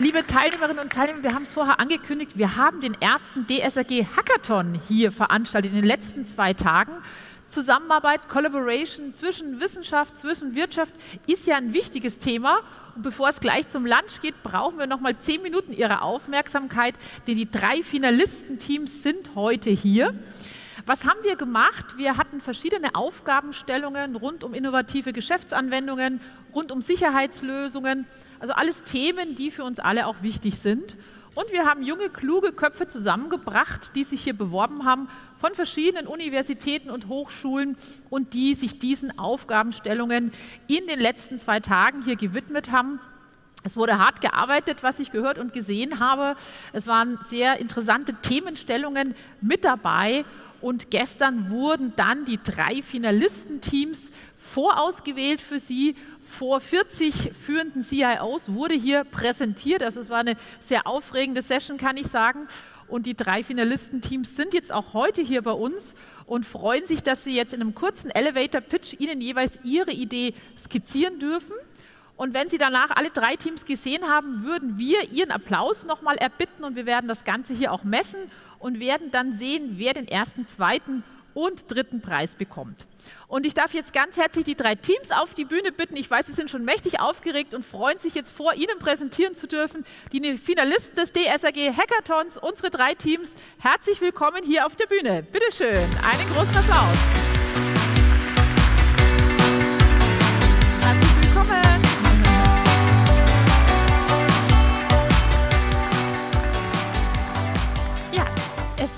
Liebe Teilnehmerinnen und Teilnehmer, wir haben es vorher angekündigt, wir haben den ersten DSAG Hackathon hier veranstaltet in den letzten zwei Tagen. Zusammenarbeit, Collaboration zwischen Wissenschaft, zwischen Wirtschaft ist ja ein wichtiges Thema. Und bevor es gleich zum Lunch geht, brauchen wir noch mal zehn Minuten Ihrer Aufmerksamkeit, denn die drei Finalistenteams sind heute hier. Was haben wir gemacht? Wir hatten verschiedene Aufgabenstellungen rund um innovative Geschäftsanwendungen, rund um Sicherheitslösungen, also alles Themen, die für uns alle auch wichtig sind. Und wir haben junge, kluge Köpfe zusammengebracht, die sich hier beworben haben von verschiedenen Universitäten und Hochschulen und die sich diesen Aufgabenstellungen in den letzten zwei Tagen hier gewidmet haben. Es wurde hart gearbeitet, was ich gehört und gesehen habe. Es waren sehr interessante Themenstellungen mit dabei. Und gestern wurden dann die drei Finalistenteams vorausgewählt für Sie. Vor 40 führenden CIOs wurde hier präsentiert. Also es war eine sehr aufregende Session, kann ich sagen. Und die drei Finalistenteams sind jetzt auch heute hier bei uns und freuen sich, dass sie jetzt in einem kurzen Elevator-Pitch Ihnen jeweils Ihre Idee skizzieren dürfen. Und wenn Sie danach alle drei Teams gesehen haben, würden wir Ihren Applaus nochmal erbitten und wir werden das Ganze hier auch messen und werden dann sehen, wer den ersten, zweiten und dritten Preis bekommt. Und ich darf jetzt ganz herzlich die drei Teams auf die Bühne bitten. Ich weiß, sie sind schon mächtig aufgeregt und freuen sich jetzt vor Ihnen präsentieren zu dürfen. Die Finalisten des DSAG Hackathons, unsere drei Teams. Herzlich willkommen hier auf der Bühne. Bitte schön, einen großen Applaus.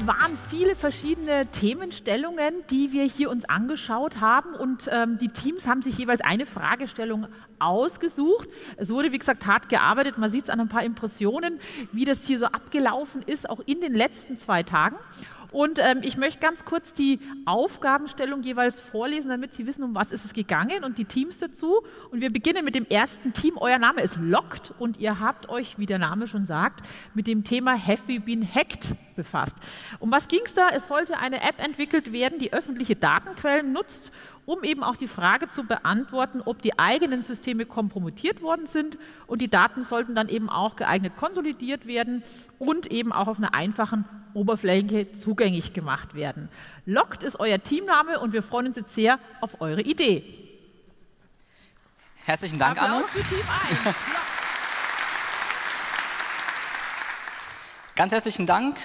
Es waren viele verschiedene Themenstellungen, die wir hier uns angeschaut haben und ähm, die Teams haben sich jeweils eine Fragestellung ausgesucht. Es wurde, wie gesagt, hart gearbeitet. Man sieht es an ein paar Impressionen, wie das hier so abgelaufen ist, auch in den letzten zwei Tagen. Und ähm, ich möchte ganz kurz die Aufgabenstellung jeweils vorlesen, damit Sie wissen, um was ist es gegangen und die Teams dazu. Und wir beginnen mit dem ersten Team. Euer Name ist Locked und ihr habt euch, wie der Name schon sagt, mit dem Thema Have We Been Hacked befasst. Um was ging es da? Es sollte eine App entwickelt werden, die öffentliche Datenquellen nutzt, um eben auch die Frage zu beantworten, ob die eigenen Systeme kompromittiert worden sind. Und die Daten sollten dann eben auch geeignet konsolidiert werden und eben auch auf einer einfachen Oberfläche zugänglich gemacht werden. Locked ist euer Teamname und wir freuen uns jetzt sehr auf eure Idee. Herzlichen Dank, Applaus Anne. Für Team 1. Ganz herzlichen Dank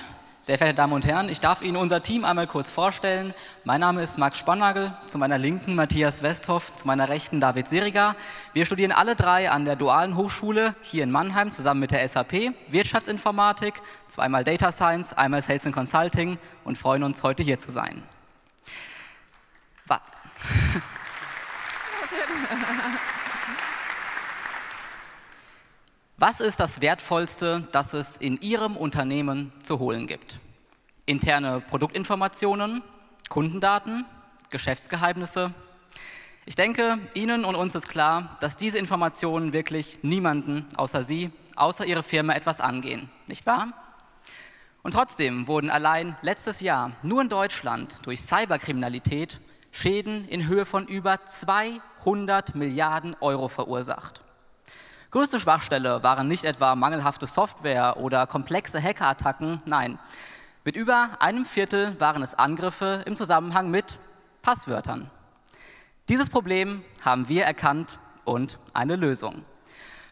sehr verehrte Damen und Herren, ich darf Ihnen unser Team einmal kurz vorstellen. Mein Name ist Max Spannagel, zu meiner Linken Matthias Westhoff, zu meiner Rechten David Seriger. Wir studieren alle drei an der Dualen Hochschule hier in Mannheim zusammen mit der SAP Wirtschaftsinformatik, zweimal Data Science, einmal Sales and Consulting und freuen uns, heute hier zu sein. Wa Was ist das Wertvollste, das es in Ihrem Unternehmen zu holen gibt? Interne Produktinformationen, Kundendaten, Geschäftsgeheimnisse? Ich denke, Ihnen und uns ist klar, dass diese Informationen wirklich niemanden außer Sie, außer Ihre Firma etwas angehen, nicht wahr? Und trotzdem wurden allein letztes Jahr nur in Deutschland durch Cyberkriminalität Schäden in Höhe von über 200 Milliarden Euro verursacht. Größte Schwachstelle waren nicht etwa mangelhafte Software oder komplexe Hackerattacken, nein. Mit über einem Viertel waren es Angriffe im Zusammenhang mit Passwörtern. Dieses Problem haben wir erkannt und eine Lösung.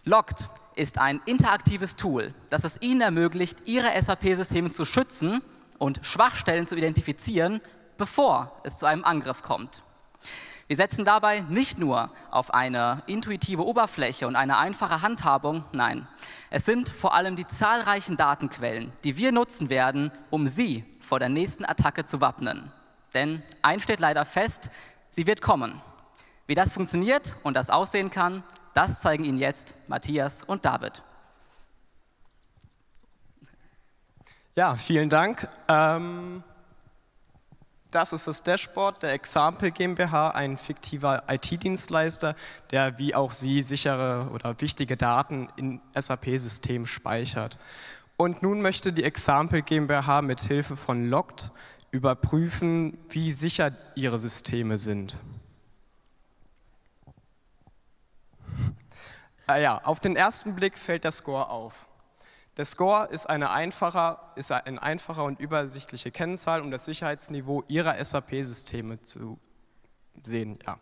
Locked ist ein interaktives Tool, das es Ihnen ermöglicht, Ihre SAP-Systeme zu schützen und Schwachstellen zu identifizieren, bevor es zu einem Angriff kommt. Wir setzen dabei nicht nur auf eine intuitive Oberfläche und eine einfache Handhabung, nein, es sind vor allem die zahlreichen Datenquellen, die wir nutzen werden, um Sie vor der nächsten Attacke zu wappnen. Denn eins steht leider fest, sie wird kommen. Wie das funktioniert und das aussehen kann, das zeigen Ihnen jetzt Matthias und David. Ja, vielen Dank. Ähm das ist das Dashboard der Example GmbH, ein fiktiver IT-Dienstleister, der wie auch Sie sichere oder wichtige Daten in SAP-Systemen speichert. Und nun möchte die Example GmbH mit Hilfe von Locked überprüfen, wie sicher ihre Systeme sind. Ah ja, auf den ersten Blick fällt der Score auf. Der Score ist eine ist eine einfache und übersichtliche Kennzahl, um das Sicherheitsniveau Ihrer SAP-Systeme zu sehen. Ja.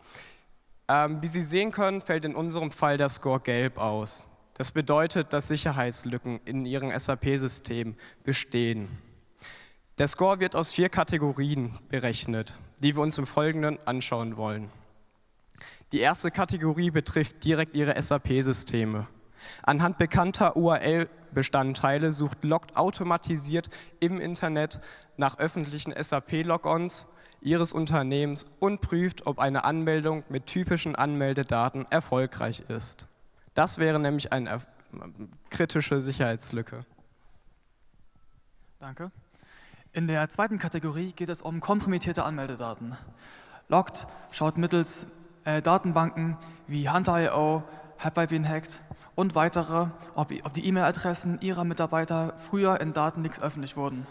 Ähm, wie Sie sehen können, fällt in unserem Fall der Score gelb aus. Das bedeutet, dass Sicherheitslücken in Ihrem SAP-System bestehen. Der Score wird aus vier Kategorien berechnet, die wir uns im Folgenden anschauen wollen. Die erste Kategorie betrifft direkt Ihre SAP-Systeme. Anhand bekannter URL-Bestandteile sucht Logt automatisiert im Internet nach öffentlichen SAP-Logons Ihres Unternehmens und prüft, ob eine Anmeldung mit typischen Anmeldedaten erfolgreich ist. Das wäre nämlich eine kritische Sicherheitslücke. Danke. In der zweiten Kategorie geht es um kompromittierte Anmeldedaten. Logged schaut mittels äh, Datenbanken wie Hunter.io, Have I Been Hacked und weitere, ob, ob die E-Mail-Adressen ihrer Mitarbeiter früher in Datenleaks öffentlich wurden.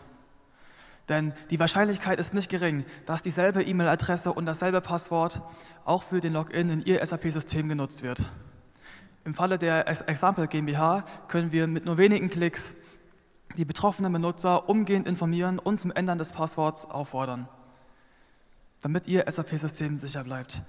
Denn die Wahrscheinlichkeit ist nicht gering, dass dieselbe E-Mail-Adresse und dasselbe Passwort auch für den Login in Ihr SAP-System genutzt wird. Im Falle der Example GmbH können wir mit nur wenigen Klicks die betroffenen Benutzer umgehend informieren und zum Ändern des Passworts auffordern, damit Ihr SAP-System sicher bleibt.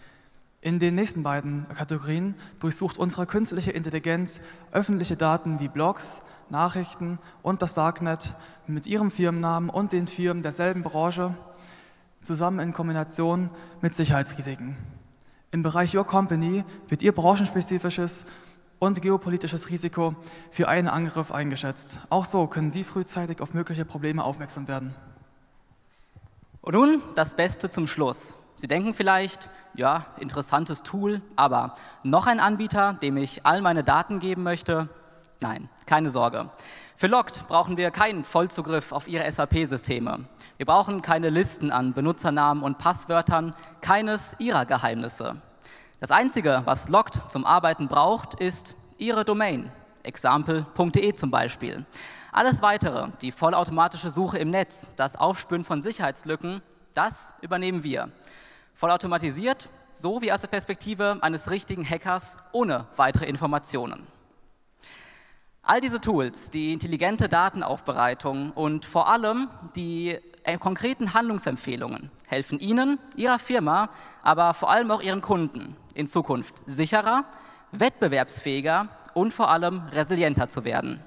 In den nächsten beiden Kategorien durchsucht unsere künstliche Intelligenz öffentliche Daten wie Blogs, Nachrichten und das Darknet mit Ihrem Firmennamen und den Firmen derselben Branche zusammen in Kombination mit Sicherheitsrisiken. Im Bereich Your Company wird Ihr branchenspezifisches und geopolitisches Risiko für einen Angriff eingeschätzt. Auch so können Sie frühzeitig auf mögliche Probleme aufmerksam werden. Und nun das Beste zum Schluss. Sie denken vielleicht, ja, interessantes Tool, aber noch ein Anbieter, dem ich all meine Daten geben möchte? Nein, keine Sorge. Für Logt brauchen wir keinen Vollzugriff auf Ihre SAP-Systeme. Wir brauchen keine Listen an Benutzernamen und Passwörtern, keines Ihrer Geheimnisse. Das Einzige, was Logt zum Arbeiten braucht, ist Ihre Domain, example.de zum Beispiel. Alles Weitere, die vollautomatische Suche im Netz, das Aufspüren von Sicherheitslücken, das übernehmen wir. Vollautomatisiert, so wie aus der Perspektive eines richtigen Hackers ohne weitere Informationen. All diese Tools, die intelligente Datenaufbereitung und vor allem die äh, konkreten Handlungsempfehlungen helfen Ihnen, Ihrer Firma, aber vor allem auch Ihren Kunden in Zukunft sicherer, wettbewerbsfähiger und vor allem resilienter zu werden.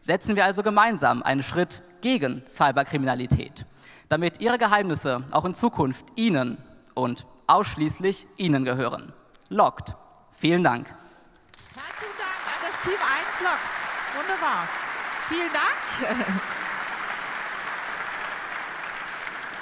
Setzen wir also gemeinsam einen Schritt gegen Cyberkriminalität, damit Ihre Geheimnisse auch in Zukunft Ihnen und ausschließlich Ihnen gehören. Locked. Vielen Dank. Herzlichen Dank an das Team 1 Locked. Wunderbar. Vielen Dank.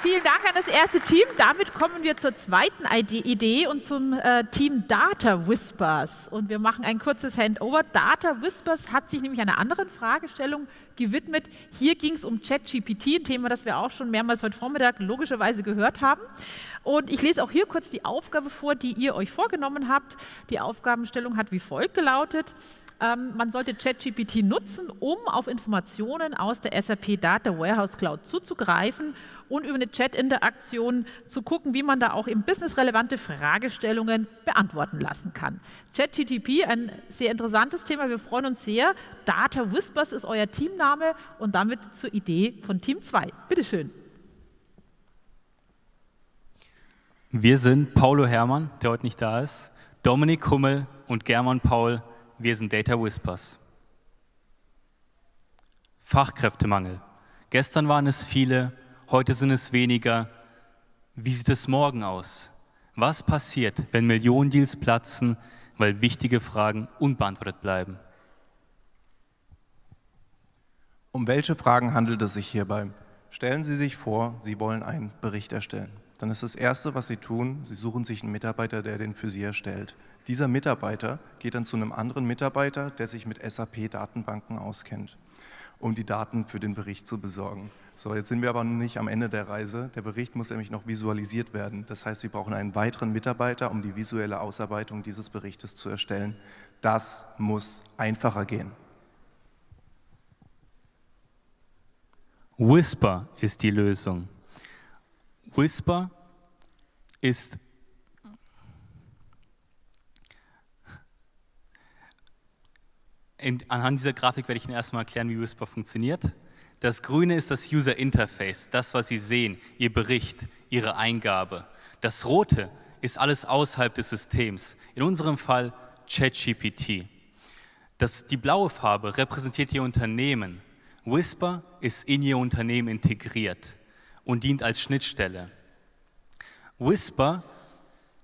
Vielen Dank an das erste Team. Damit kommen wir zur zweiten Idee und zum äh, Team Data Whispers. Und wir machen ein kurzes Handover. Data Whispers hat sich nämlich einer anderen Fragestellung gewidmet. Hier ging es um ChatGPT, ein Thema, das wir auch schon mehrmals heute Vormittag logischerweise gehört haben. Und ich lese auch hier kurz die Aufgabe vor, die ihr euch vorgenommen habt. Die Aufgabenstellung hat wie folgt gelautet. Ähm, man sollte ChatGPT nutzen, um auf Informationen aus der SAP Data Warehouse Cloud zuzugreifen und über eine Chat-Interaktion zu gucken, wie man da auch im Business relevante Fragestellungen beantworten lassen kann. ChatGTP, ein sehr interessantes Thema. Wir freuen uns sehr. Data Whispers ist euer Teamname und damit zur Idee von Team 2. Bitte schön. Wir sind Paulo Hermann, der heute nicht da ist, Dominik Hummel und German Paul wir sind Data Whispers. Fachkräftemangel. Gestern waren es viele, heute sind es weniger. Wie sieht es morgen aus? Was passiert, wenn Millionen Deals platzen, weil wichtige Fragen unbeantwortet bleiben? Um welche Fragen handelt es sich hierbei? Stellen Sie sich vor, Sie wollen einen Bericht erstellen. Dann ist das Erste, was Sie tun, Sie suchen sich einen Mitarbeiter, der den für Sie erstellt. Dieser Mitarbeiter geht dann zu einem anderen Mitarbeiter, der sich mit SAP-Datenbanken auskennt, um die Daten für den Bericht zu besorgen. So, jetzt sind wir aber noch nicht am Ende der Reise. Der Bericht muss nämlich noch visualisiert werden. Das heißt, Sie brauchen einen weiteren Mitarbeiter, um die visuelle Ausarbeitung dieses Berichtes zu erstellen. Das muss einfacher gehen. Whisper ist die Lösung. Whisper ist anhand dieser Grafik werde ich Ihnen erstmal erklären, wie Whisper funktioniert. Das Grüne ist das User Interface, das, was Sie sehen, Ihr Bericht, Ihre Eingabe. Das Rote ist alles außerhalb des Systems, in unserem Fall ChatGPT. die blaue Farbe repräsentiert Ihr Unternehmen. Whisper ist in Ihr Unternehmen integriert und dient als Schnittstelle. Whisper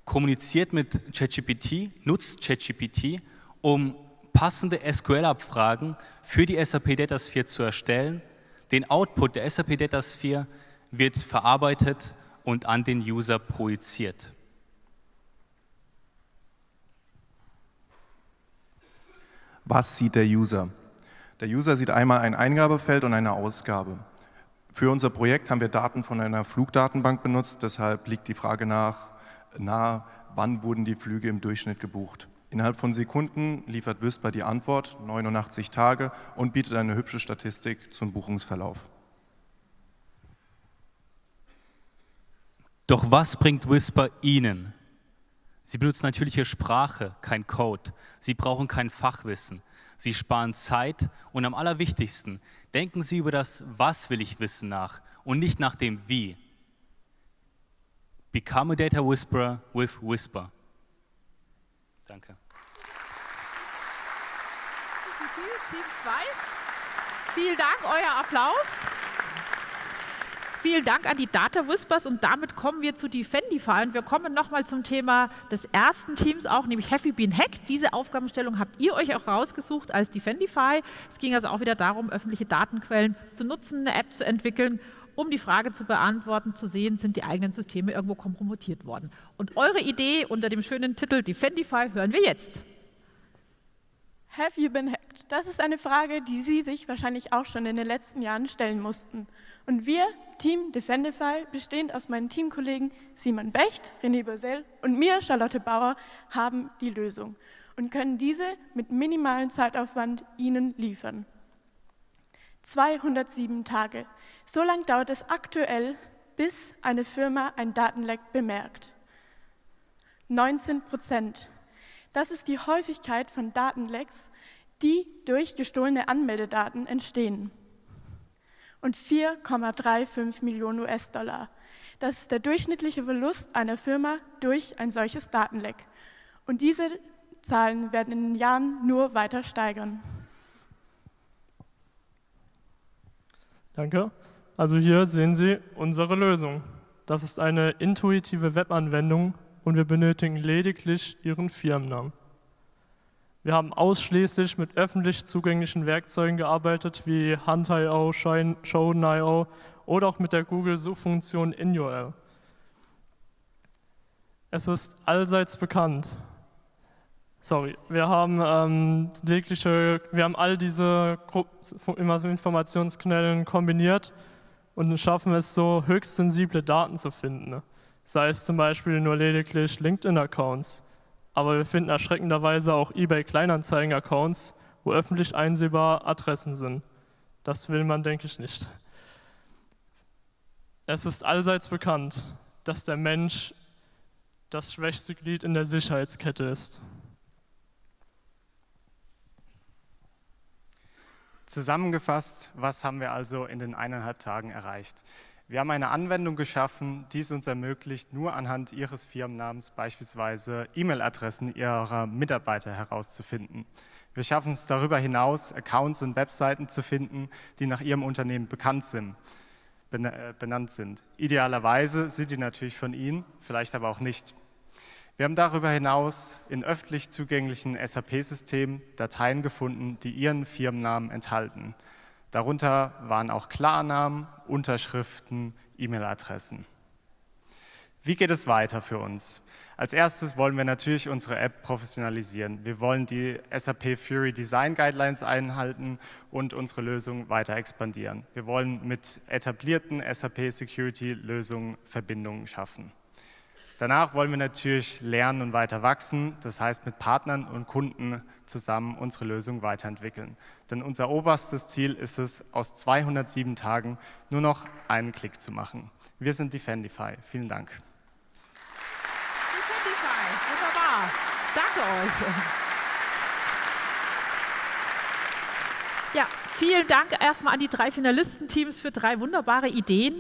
kommuniziert mit ChatGPT, nutzt ChatGPT, um passende SQL-Abfragen für die SAP Datasphere zu erstellen. Den Output der SAP Datasphere wird verarbeitet und an den User projiziert. Was sieht der User? Der User sieht einmal ein Eingabefeld und eine Ausgabe. Für unser Projekt haben wir Daten von einer Flugdatenbank benutzt, deshalb liegt die Frage nach, nahe, wann wurden die Flüge im Durchschnitt gebucht. Innerhalb von Sekunden liefert Whisper die Antwort, 89 Tage, und bietet eine hübsche Statistik zum Buchungsverlauf. Doch was bringt Whisper Ihnen? Sie benutzen natürliche Sprache, kein Code. Sie brauchen kein Fachwissen. Sie sparen Zeit und am allerwichtigsten, denken Sie über das Was will ich wissen nach und nicht nach dem Wie. Become a Data Whisperer with Whisper. Danke. Team 2. Vielen Dank, euer Applaus. Vielen Dank an die Data Whispers und damit kommen wir zu Defendify und wir kommen nochmal zum Thema des ersten Teams auch, nämlich Heavy Bean Hack. Diese Aufgabenstellung habt ihr euch auch rausgesucht als Defendify. Es ging also auch wieder darum, öffentliche Datenquellen zu nutzen, eine App zu entwickeln, um die Frage zu beantworten, zu sehen, sind die eigenen Systeme irgendwo kompromittiert worden. Und eure Idee unter dem schönen Titel Defendify hören wir jetzt. Have you been hacked? Das ist eine Frage, die Sie sich wahrscheinlich auch schon in den letzten Jahren stellen mussten. Und wir, Team Defendify, bestehend aus meinen Teamkollegen Simon Becht, René Bösel und mir, Charlotte Bauer, haben die Lösung und können diese mit minimalem Zeitaufwand Ihnen liefern. 207 Tage. So lange dauert es aktuell, bis eine Firma ein Datenleck bemerkt. 19 Prozent. Das ist die Häufigkeit von Datenlecks, die durch gestohlene Anmeldedaten entstehen und 4,35 Millionen US-Dollar. Das ist der durchschnittliche Verlust einer Firma durch ein solches Datenleck. Und diese Zahlen werden in den Jahren nur weiter steigern. Danke. Also hier sehen Sie unsere Lösung. Das ist eine intuitive Webanwendung und wir benötigen lediglich Ihren Firmennamen. Wir haben ausschließlich mit öffentlich zugänglichen Werkzeugen gearbeitet, wie Hunt.io, Shown.io oder auch mit der Google-Suchfunktion InURL. Es ist allseits bekannt. Sorry, wir haben ähm, jegliche, wir haben all diese Informationsquellen kombiniert und schaffen es so, höchst sensible Daten zu finden. Sei es zum Beispiel nur lediglich LinkedIn-Accounts aber wir finden erschreckenderweise auch eBay-Kleinanzeigen-Accounts, wo öffentlich einsehbar Adressen sind. Das will man, denke ich, nicht. Es ist allseits bekannt, dass der Mensch das schwächste Glied in der Sicherheitskette ist. Zusammengefasst, was haben wir also in den eineinhalb Tagen erreicht? Wir haben eine Anwendung geschaffen, die es uns ermöglicht, nur anhand Ihres Firmennamens beispielsweise E-Mail-Adressen Ihrer Mitarbeiter herauszufinden. Wir schaffen es darüber hinaus, Accounts und Webseiten zu finden, die nach Ihrem Unternehmen bekannt sind, äh, benannt sind. Idealerweise sind die natürlich von Ihnen, vielleicht aber auch nicht. Wir haben darüber hinaus in öffentlich zugänglichen SAP-Systemen Dateien gefunden, die Ihren Firmennamen enthalten. Darunter waren auch Klarnamen, Unterschriften, E-Mail-Adressen. Wie geht es weiter für uns? Als erstes wollen wir natürlich unsere App professionalisieren. Wir wollen die SAP Fury Design Guidelines einhalten und unsere Lösung weiter expandieren. Wir wollen mit etablierten SAP Security Lösungen Verbindungen schaffen. Danach wollen wir natürlich lernen und weiter wachsen, das heißt mit Partnern und Kunden zusammen unsere Lösung weiterentwickeln. Denn unser oberstes Ziel ist es, aus 207 Tagen nur noch einen Klick zu machen. Wir sind Defendify. Vielen Dank. Defendify, wunderbar. Danke euch. Ja, vielen Dank erstmal an die drei Finalistenteams für drei wunderbare Ideen.